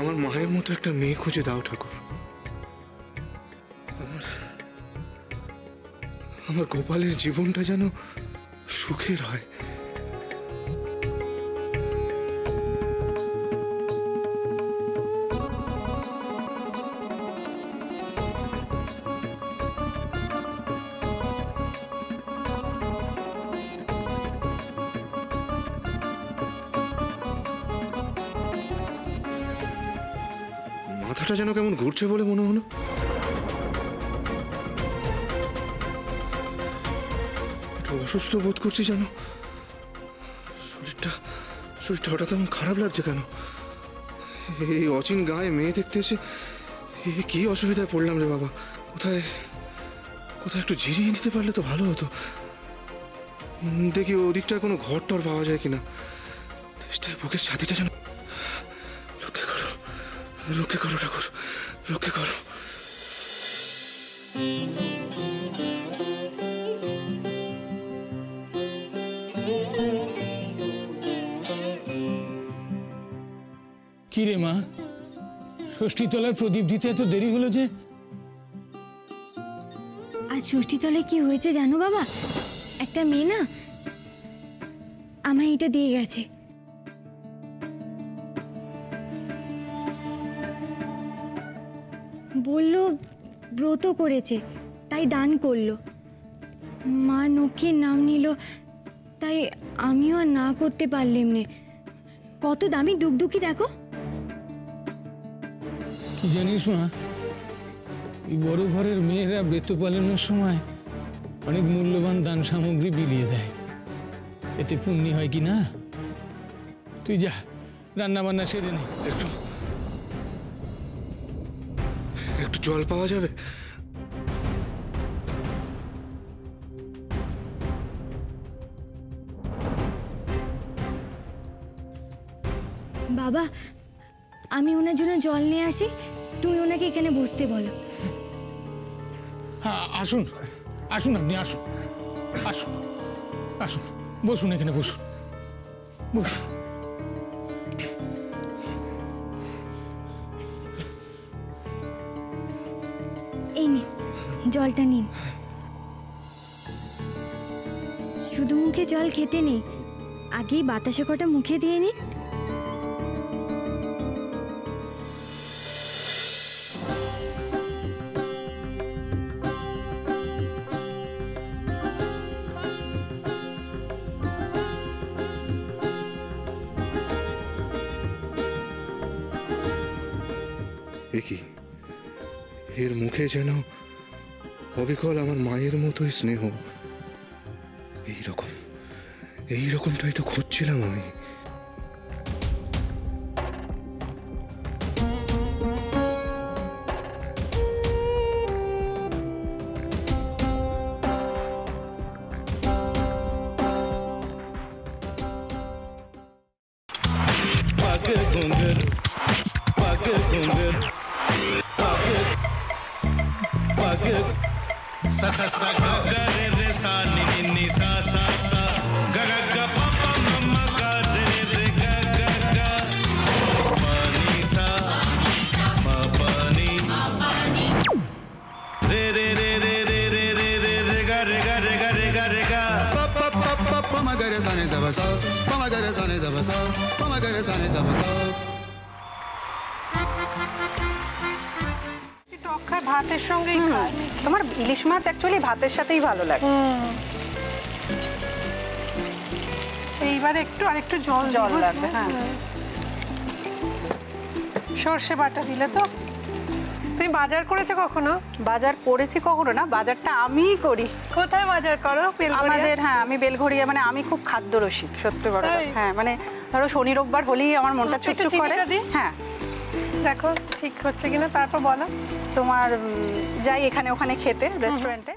আমার মায়ের মতো একটা মেয়ে খুঁজে দাও, ঠাকুর। আমার আমার গোপালের জীবনটা যেন সুখের হয়। মাথাটা যেন কেমন ঘুরছে বলে মনে হলো। একটু অসুস্থ বোধ করছি যেন। শরীরটা শরীরটা হঠাৎ এমন খারাপ লাগছে কেন? এই অচিন গায়ে মেয়ে দেখতে এসে কি অসুবিধায় পড়লাম রে বাবা? কোথায় কোথায় একটু জিরিয়ে নিতে পারলে তো ভালো হতো। দেখি ওদিকটায় কোনো ঘর টর পাওয়া যায় কিনা। চেষ্টায় বুকের ছাতিটা যেন রক্ষে করো ঠাকুর রক্ষে করো। কি রে মা? ষষ্ঠীতলার প্রদীপ দিতে এত দেরি হলো যে? আজ ষষ্ঠীতলায় কি হয়েছে জানো বাবা? একটা মেয়ে না আমায় এটা দিয়ে গেছে। বলল ব্রত করেছে তাই দান করল। মা নক্ষীর নাম নিল তাই আমিও আর না করতে পারলাম নে। কত দামি দুগদুকি দেখো। কি জানিস মা এই বড় ঘরের মেয়েরা বেত পালনের সময় অনেক মূল্যবান দান সামগ্রী বিলিয়ে দেয়। এতে পুণ্যি হয় কি না? তুই যা রান্না বান্না সেরে নে। একটু একটু জল পাওয়া যাবে? বাবা আমি ওনার জন্য জল নিয়ে আসি। তুমি ওনাকে এখানে বসতে বলো। হ্যাঁ আসুন। আসুন আপনি আসুন। আসুন। আসুন। বসুন এখানে বসুন। বসুন। জলটা নিন। শুধু মুখে জল খেতে নেই, আগেই বাতাসা কটা মুখে দিয়ে নিন। এর মুখে যেন অবিকল আমার মায়ের মতোই স্নেহ। এই রকম এই রকমটাই তো খুঁজছিলাম আমি। पग ಸ ಸ ಸ ಗ ಗ ರೆ ರೆ ಸ ನಿ ನಿ ನಿ ಸ ಸ ಸ ಗ ಗ ಗ ಪ ಪ ಮ ಮ ಗ ರೆ ರೆ ರೆ ಗ ಗ ಗ ಮ ni sa ಮ ಪ ni रे रे रे रे रे रे रे रे रे ग रे ग रे ग रे ग रे ग प प प प प म ग रे सा नि द ब सा प म ग रे सा नि द प म ग रे सा नि द प ভাতের সঙ্গেই খায়। তোমার ইলিশ মাছ অ্যাকচুয়ালি ভাতের সাথেই ভালো লাগে। এইবার একটু আর একটু জল জল লাগবে, হ্যাঁ। সর্ষে বাটা দিলে তো। তুমি বাজার করেছ কখনো? বাজার করেছি কখনো না বাজারটা আমিই করি। কোথায় বাজার করো? আমাদের হ্যাঁ আমি বেলঘড়িয়া মানে আমি খুব খাদ্য রসিক সত্যি বড় হ্যাঁ মানে ধরো শনি রোববার হলেই আমার মনটা চুপচুপ করে। হ্যাঁ। দেখো ঠিক হচ্ছে কিনা? তারপর বলো তোমার যাই এখানে ওখানে খেতে রেস্টুরেন্টে